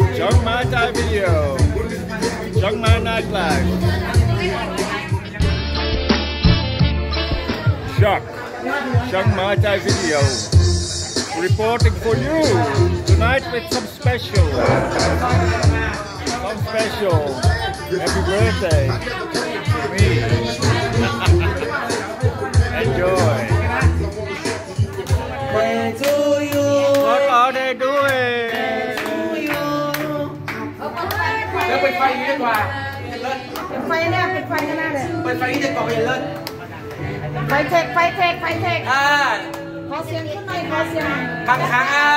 Chiang Mai Thai video. Chiang Mai nightlife. Chuck. Chiang Mai Thai video. Reporting for you tonight with some special. Some special. Happy birthday. ปิดไฟอย่างนี้ดีกว่าเลิศไฟเนี่ยเป็นไฟข้างหน้าเลยเปิดไฟนี้จะก่อไปเลิศไฟเทคไฟเทคไฟเทคอ่าขอเสียงขึ้นหน่อยขอเสียงบางครั้งอ่า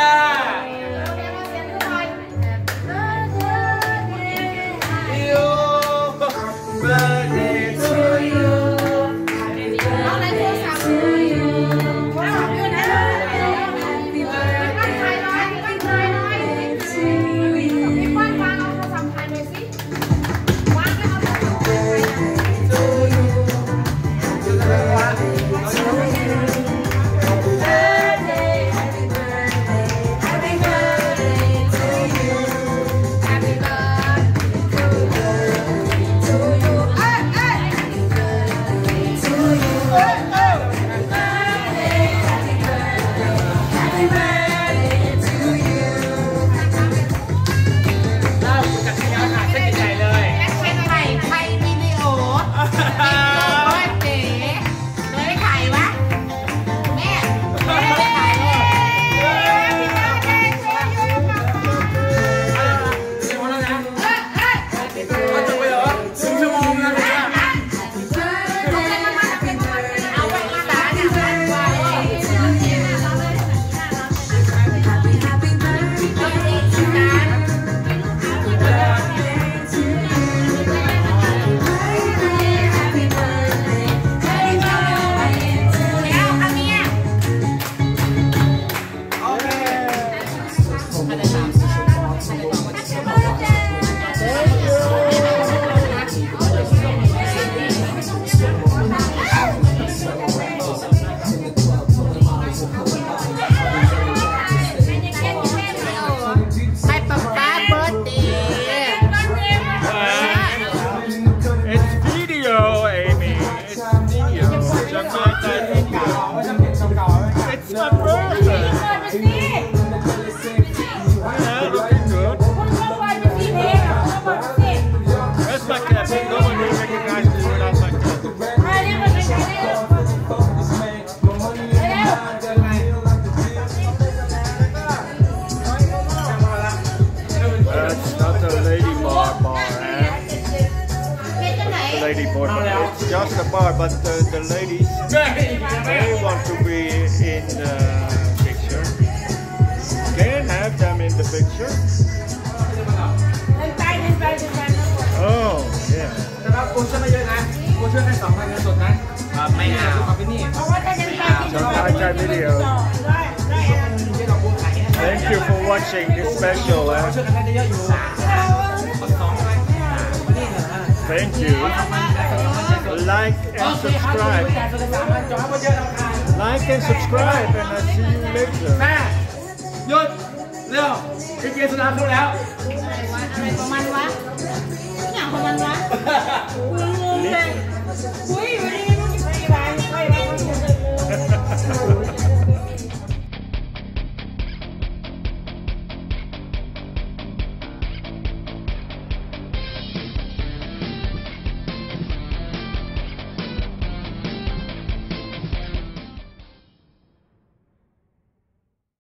and lady bar. It's just a bar, but the, the ladies แม่อีกแล้ว they want to be in the picture. Can have them in the picture. เป็นไปเป็นไปเป็นไป Oh, yeah. แต่ว่ากูช่วยไม่เยอะนะกูช่วยแค่สองพันเงินสดนะไม่เอาขอบคุณนี่ เพราะว่าถ้าเป็นไปที่ Chiang Mai Thai video. ได้ได้อันนั้น ที่เรากูขายให้ Thank you for watching this special. ช่วย Eh? Thank you. Like โอ and เคครับไม่ subscribe. จ่ายสามพันจอให้เยอะราคา Like and subscribe, and I'll see you later. แม่หยุดเร็วพี่เกียร์สุดาดูแล้ว อะไรของมันวะอย่างของมันวะงงเลยอุ้ยเว